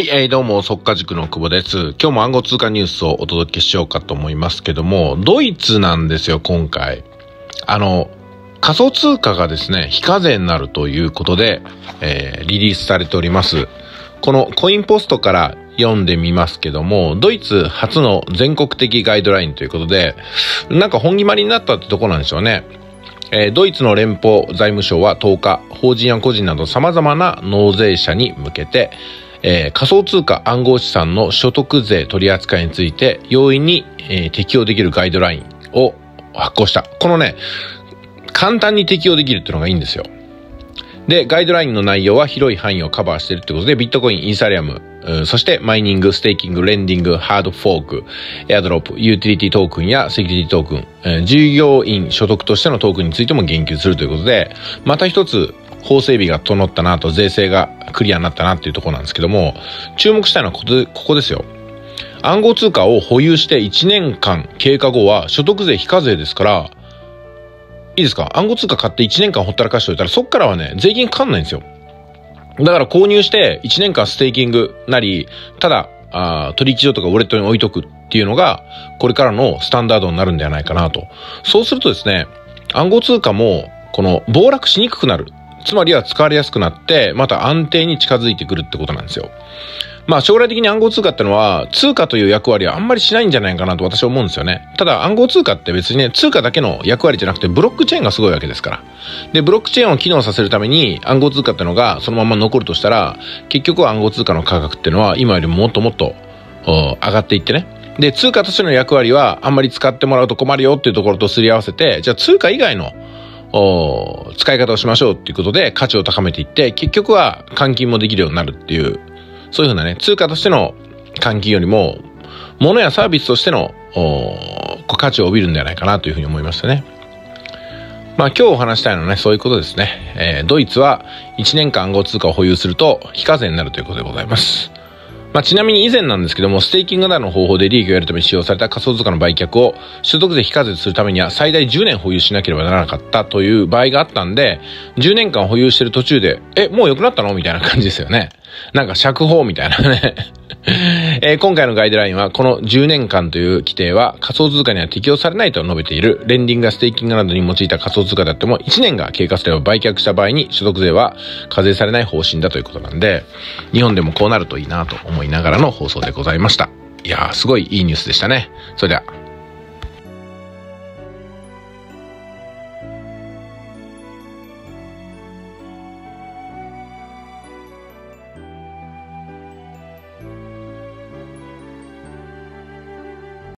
はい、えー、どうも、速稼塾の久保です。今日も暗号通貨ニュースをお届けしようかと思いますけども、ドイツなんですよ、今回。あの、仮想通貨がですね、非課税になるということで、えー、リリースされております。このコインポストから読んでみますけども、ドイツ初の全国的ガイドラインということで、なんか本決まりになったってとこなんでしょうね。えー、ドイツの連邦財務省は10日、法人や個人など様々な納税者に向けて、えー、仮想通貨暗号資産の所得税取扱いについて容易に、えー、適用できるガイドラインを発行した。このね、簡単に適用できるっていうのがいいんですよ。で、ガイドラインの内容は広い範囲をカバーしているってことで、ビットコイン、イーサリアム、そしてマイニング、ステーキング、レンディング、ハードフォーク、エアドロップ、ユーティリティトークンやセキュリティトークン、えー、従業員所得としてのトークンについても言及するということで、また一つ法整備が整ったなと、税制がクリアになったなっていうところなんですけども、注目したいのはここですよ。暗号通貨を保有して1年間経過後は所得税非課税ですから、いいですか？暗号通貨買って1年間ほったらかしておいたら、そっからはね、税金かかんないんですよ。だから購入して1年間ステーキングなり、ただ、あ取引所とかウォレットに置いとくっていうのが、これからのスタンダードになるんではないかなと。そうするとですね、暗号通貨も、この暴落しにくくなるつまりは使われやすくなって、また安定に近づいてくるってことなんですよ。まあ将来的に暗号通貨ってのは通貨という役割はあんまりしないんじゃないかなと私は思うんですよね。ただ暗号通貨って別にね、通貨だけの役割じゃなくてブロックチェーンがすごいわけですから。で、ブロックチェーンを機能させるために暗号通貨ってのがそのまま残るとしたら、結局は暗号通貨の価格ってのは今よりももっともっと上がっていってね。で、通貨としての役割はあんまり使ってもらうと困るよっていうところとすり合わせて、じゃあ通貨以外の使い方をしましょうっていうことで価値を高めていって、結局は換金もできるようになるっていう、そういうふうなね、通貨としての換金よりも、物やサービスとしての価値を帯びるんではないかなというふうに思いましたね。まあ今日お話したいのはね、そういうことですね。えー、ドイツは1年間暗号通貨を保有すると非課税になるということでございます。まあ、ちなみに以前なんですけども、ステーキングなどの方法で利益を得るために使用された仮想通貨の売却を所得税非課税するためには最大10年保有しなければならなかったという場合があったんで、10年間保有してる途中で、え、もう良くなったの？みたいな感じですよね。なんか釈放みたいなねえー、今回のガイドラインはこの10年間という規定は仮想通貨には適用されないと述べているレンディングやステーキングなどに用いた仮想通貨であっても1年が経過すれば売却した場合に所得税は課税されない方針だということなんで日本でもこうなるといいなと思いながらの放送でございました。いやーすごいいいニュースでしたね。それでは。